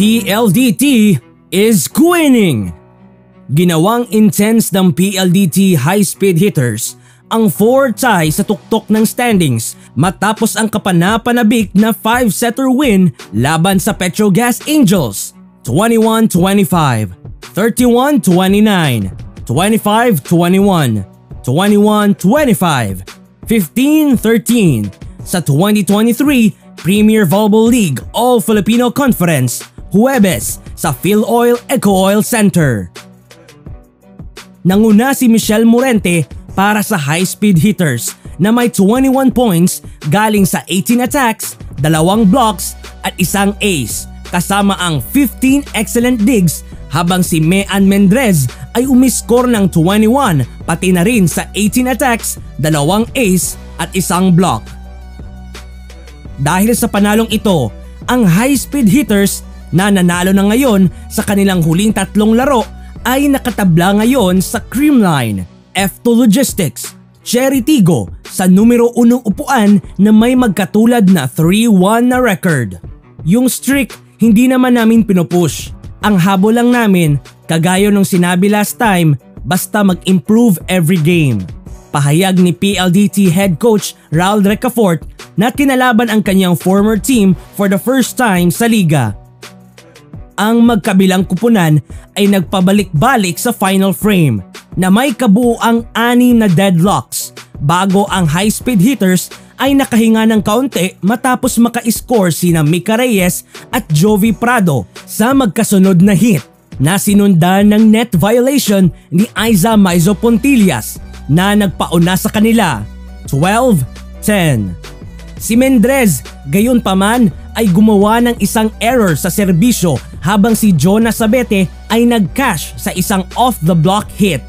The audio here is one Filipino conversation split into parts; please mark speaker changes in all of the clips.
Speaker 1: PLDT is winning! Ginawang intense ng PLDT high-speed hitters ang 4 tie sa tuktok ng standings matapos ang kapanapanabik na 5-setter win laban sa Petrogas Angels 21-25, 31-29, 25-21, 21-25, 15-13 sa 2023 Premier Volleyball League All-Filipino Conference Huwebes sa PhilOil Eco Oil Center. Nanguna si Michelle Morente para sa high-speed hitters na may 21 points galing sa 18 attacks, dalawang blocks at isang ace kasama ang 15 excellent digs habang si Mean Mendrez ay umiskor ng 21 pati na rin sa 18 attacks, dalawang ace at isang block. Dahil sa panalong ito, ang high-speed hitters na nanalo na ngayon sa kanilang huling tatlong laro ay nakatabla ngayon sa Creamline, F2 Logistics, Cherry Tigo sa numero unong upuan na may magkatulad na 3-1 na record. Yung streak hindi naman namin pinupush. Ang habol lang namin, kagaya nung sinabi last time, basta mag-improve every game. Pahayag ni PLDT head coach Raul Recafort na kinalaban ang kanyang former team for the first time sa liga ang magkabilang kupunan ay nagpabalik-balik sa final frame na may kabuuang anim na deadlocks bago ang high-speed hitters ay nakahinga ng kaunti matapos maka-score sina Mika Reyes at Jovi Prado sa magkasunod na hit na sinundan ng net violation ni Aiza Maizo Pontillas na nagpauna sa kanila 12-10. Si Mendrez gayon paman ay gumawa ng isang error sa serbisyo habang si Jonas Sabete ay nag-cash sa isang off-the-block hit.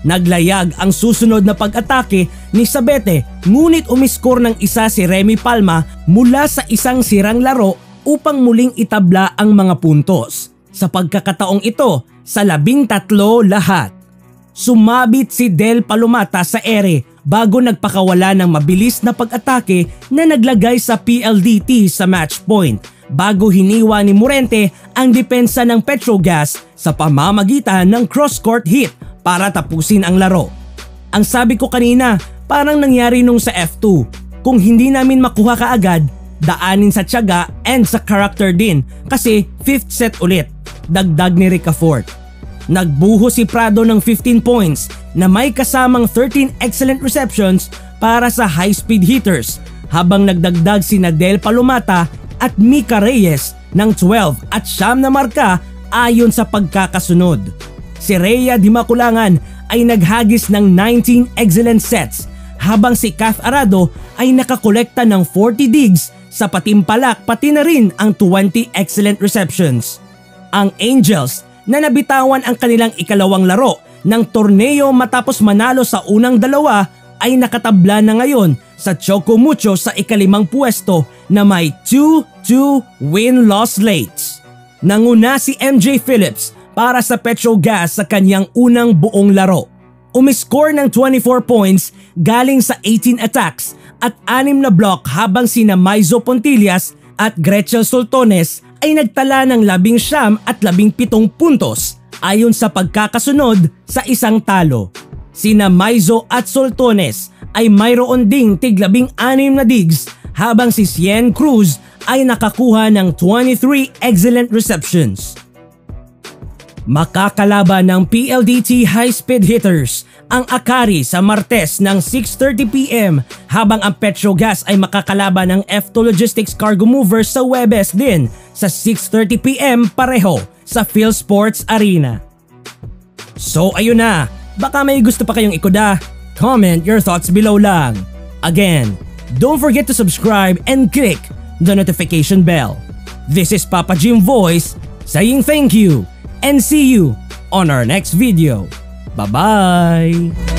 Speaker 1: Naglayag ang susunod na pag-atake ni Sabete ngunit umiskor ng isa si Remy Palma mula sa isang sirang laro upang muling itabla ang mga puntos. Sa pagkakataong ito, sa labing tatlo lahat. Sumabit si Del Palomata sa ere bago nagpakawala ng mabilis na pag-atake na naglagay sa PLDT sa match point bago hiniwa ni Morente ang depensa ng Petrogas sa pamamagitan ng cross-court hit para tapusin ang laro. Ang sabi ko kanina, parang nangyari nung sa F2. Kung hindi namin makuha kaagad, daanin sa tiyaga and sa character din kasi 5th set ulit. Dagdag ni Ricafort. Nagbuho si Prado ng 15 points na may kasamang 13 excellent receptions para sa high-speed hitters habang nagdagdag si Nadel Palumata at Mika Reyes ng 12 at siyam na marka ayon sa pagkakasunod. Si Rhea Dimakulangan ay naghagis ng 19 excellent sets habang si Kath Arado ay nakakolekta ng 40 digs sa patimpalak pati na rin ang 20 excellent receptions. Ang Angels na nabitawan ang kanilang ikalawang laro ng torneo matapos manalo sa unang dalawa ay nakatabla na ngayon sa Choco Mucho sa ikalimang pwesto na may 2-2 win-loss rates. Nanguna si MJ Phillips para sa Petrogas sa kanyang unang buong laro. Umiscore ng 24 points galing sa 18 attacks at 6 na block habang sina Maizo Pontillas at Gretchen Soltones ay nagtala ng 11 at 17 puntos ayon sa pagkakasunod sa isang talo. Sina Maizo at Soltones ay mayroon ding tiglabing anim na digs habang si Cien Cruz ay nakakuha ng 23 excellent receptions. Makakalaban ng PLDT high-speed hitters ang Akari sa Martes ng 6.30pm habang ang Petrogas ay makakalaban ng F2 Logistics Cargo Movers sa Webes din sa 6.30pm pareho sa Phil Sports Arena. So ayun na, Baka may gusto pa kayong ikuda. Comment your thoughts below lang. Again, don't forget to subscribe and click the notification bell. This is Papa Jim Voice saying thank you and see you on our next video. Bye-bye!